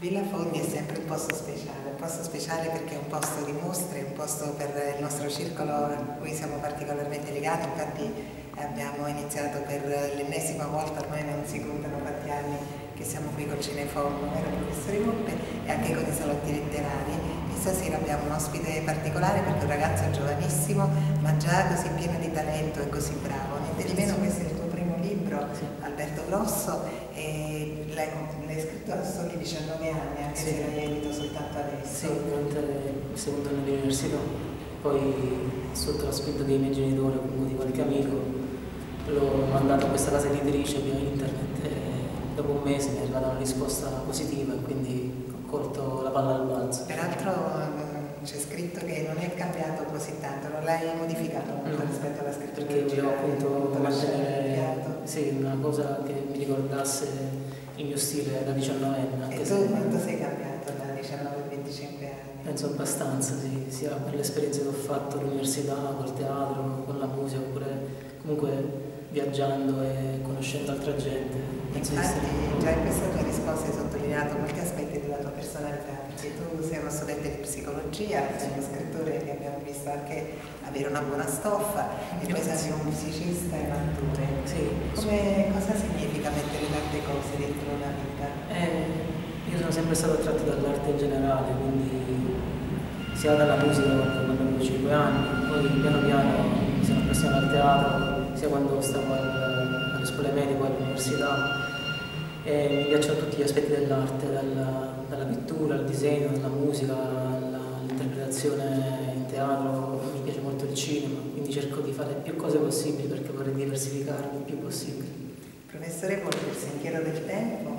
Villa Fogni è sempre un posto speciale, un posto speciale perché è un posto di mostre, un posto per il nostro circolo a cui siamo particolarmente legati, infatti abbiamo iniziato per l'ennesima volta, ormai non si contano quanti anni che siamo qui col Cineforum, vero professore Moppe, e anche con i salotti letterari. E stasera abbiamo un ospite particolare perché è un ragazzo giovanissimo, ma già così pieno di talento e così bravo. Niente di meno questo è il tuo primo libro, Alberto Grosso, e l'hai, scritto a soli 19 anni, anche Sì. se l'hai edito soltanto adesso. Sì, durante il secondo anno di università, poi sotto la spinta dei miei genitori o comunque di qualche amico l'ho mandato a questa casa editrice via internet e dopo un mese mi è arrivata una risposta positiva e quindi ho colto la palla al balzo. Peraltro mm, c'è scritto che non è cambiato così tanto, non l'hai modificato molto No, rispetto alla scrittura Perché volevo appunto mantenere sì, una cosa che mi ricordasse il mio stile da 19enne, anche E se tu quanto sei cambiato da 19 a 25 anni? penso abbastanza, sì, sia per le esperienze che ho fatto all'università, col teatro, con la musica, oppure comunque viaggiando e conoscendo altra gente. Penso Infatti essere- già in questa tua risposta hai sottolineato molti aspetti della tua personalità, perché tu sei uno studente di psicologia, sei uno scrittore che abbiamo visto anche avere una buona stoffa e poi sei un musicista e un attore. Sì, Come, cosa significa mettere tante cose dentro una vita? Eh, io sono sempre stato attratto dall'arte in generale, quindi sia dalla musica quando avevo 5 anni, poi piano piano mi sono appassionato al teatro, sia quando stavo al- alle scuole medie, poi all'università. E mi piacciono tutti gli aspetti dell'arte, dalla, dalla pittura, al disegno, alla musica, all'interpretazione in teatro, mi piace molto il cinema, quindi cerco di fare più cose possibili perché vorrei diversificarmi il più possibile. Professore Volpi, il sentiero del tempo,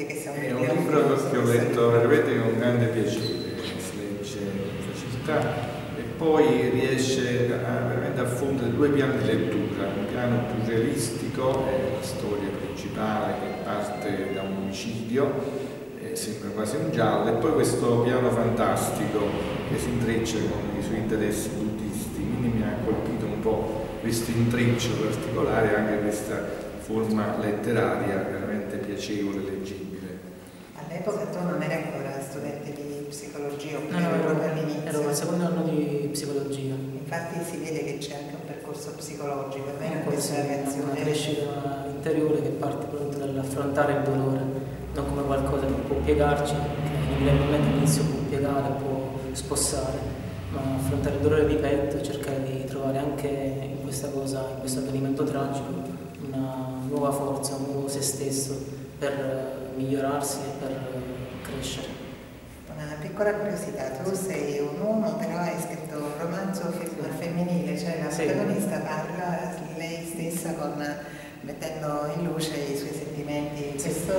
dire che siamo È un libro che ho letto veramente con grande piacere, si legge con facilità e poi riesce a, veramente a fondere due piani di lettura, un piano più realistico, è la storia principale che parte da un omicidio, sembra quasi un giallo, e poi questo piano fantastico che si intreccia con i suoi interessi buddisti, quindi mi ha colpito un po' questo intreccio particolare, anche questa forma letteraria veramente piacevole e leggibile. All'epoca tu non eri ancora studente di psicologia, No, oppure no, eri ero, proprio all'inizio. ero al secondo anno di psicologia. Infatti si vede che c'è anche un percorso psicologico, E poi questa sì, una reazione? crescita interiore che parte proprio dall'affrontare il dolore, non come qualcosa che può piegarci, che inevitabilmente all'inizio può piegare, può spossare, ma affrontare il dolore di petto e cercare di trovare anche in questa cosa, in questo avvenimento tragico, una nuova forza, un nuovo se stesso per eh, migliorarsi e per eh, crescere. Una piccola curiosità, tu sei un uomo però hai scritto un romanzo fe- femminile, cioè la Sì. protagonista parla lei stessa con, mettendo in luce i suoi sentimenti. Sì. Questo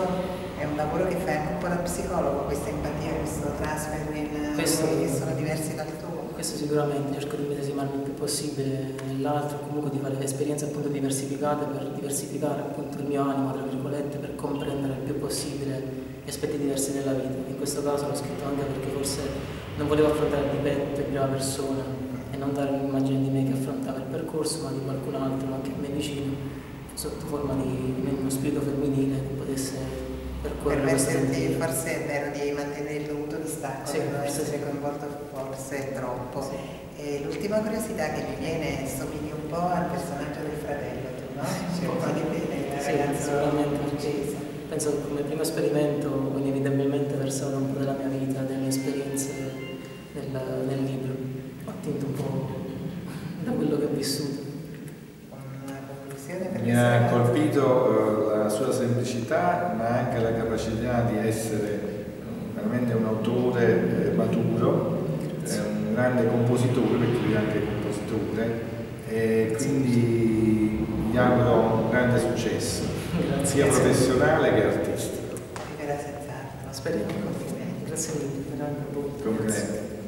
è un lavoro che fai anche un po' da psicologo, questa empatia, questo trasfer in Questo- che sono diversi dal tuo. Questo sicuramente, cerco di medesimarmi il più possibile nell'altro, comunque di fare esperienze appunto diversificate per diversificare appunto il mio animo, tra virgolette, per comprendere il più possibile aspetti diversi della vita. In questo caso l'ho scritto anche perché forse non volevo affrontare di petto in prima persona e non dare un'immagine di me che affrontava il percorso, ma di qualcun altro anche a me vicino, sotto forma di uno spirito femminile che potesse Permetterti sentiero. forse è vero di mantenere il dovuto distacco, Sì, per non forse essere sì. coinvolto forse troppo. Sì. E l'ultima curiosità che mi viene, somigli un po' al personaggio del fratello, tu, no? C'è un po' di bene, la Sì, ragazza sicuramente, penso che come primo esperimento inevitabilmente un po' della mia ha colpito eh, la sua semplicità, ma anche la capacità di essere veramente un autore eh, maturo, eh, un grande compositore, perché lui è anche compositore, e quindi gli auguro un grande successo, sia professionale che artistico. Arriverà senz'altro. Speriamo. Complimenti. Grazie mille. Complimenti.